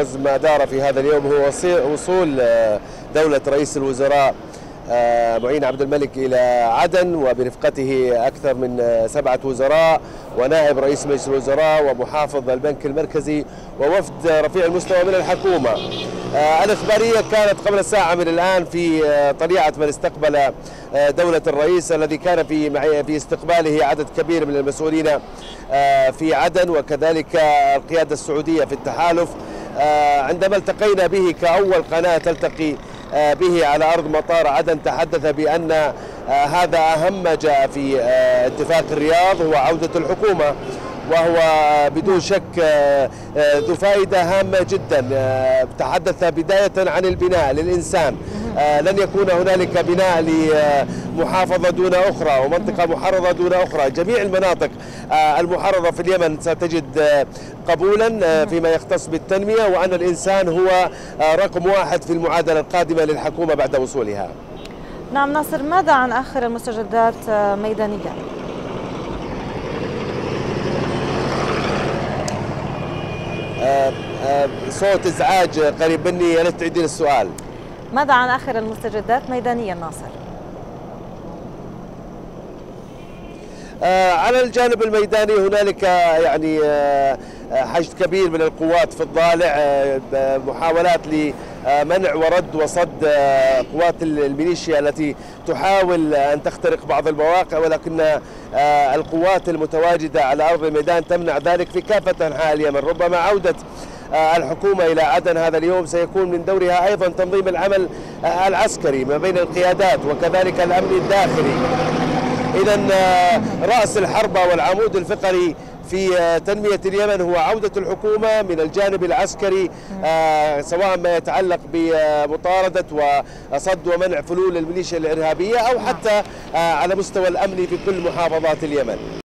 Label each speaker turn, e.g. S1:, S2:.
S1: أبرز ما دار في هذا اليوم هو وصول دولة رئيس الوزراء معين عبد الملك إلى عدن وبرفقته أكثر من سبعة وزراء ونائب رئيس مجلس الوزراء ومحافظ البنك المركزي ووفد رفيع المستوى من الحكومة. الإخبارية كانت قبل ساعة من الآن في طليعة من استقبل دولة الرئيس الذي كان في في استقباله عدد كبير من المسؤولين في عدن وكذلك القيادة السعودية في التحالف. عندما التقينا به كأول قناة تلتقي به على أرض مطار عدن تحدث بأن هذا أهم ما جاء في اتفاق الرياض هو عودة الحكومة وهو بدون شك ذو فائدة هامة جدا. تحدث بداية عن البناء للإنسان. لن يكون هنالك بناء لمحافظة دون أخرى ومنطقة محررة دون أخرى. جميع المناطق المحررة في اليمن ستجد قبولا فيما يختص بالتنمية وأن الإنسان هو رقم واحد في المعادلة القادمة للحكومة بعد وصولها.
S2: نعم ناصر ماذا عن آخر المستجدات ميدانيا؟
S1: صوت إزعاج قريب مني يا ريت تعيدين السؤال.
S2: ماذا عن آخر المستجدات ميدانيا ناصر؟
S1: على الجانب الميداني هنالك يعني آه حشد كبير من القوات في الضالع آه محاولات لمنع ورد وصد قوات الميليشيا التي تحاول أن تخترق بعض المواقع ولكن القوات المتواجدة على أرض الميدان تمنع ذلك في كافة أنحاء اليمن. ربما عودة الحكومة إلى عدن هذا اليوم سيكون من دورها أيضا تنظيم العمل العسكري ما بين القيادات وكذلك الأمن الداخلي. إذا رأس الحربة والعمود الفقري في تنمية اليمن هو عودة الحكومة من الجانب العسكري سواء ما يتعلق بمطاردة وصد ومنع فلول الميليشيا الإرهابية أو حتى على مستوى الأمن في كل محافظات اليمن.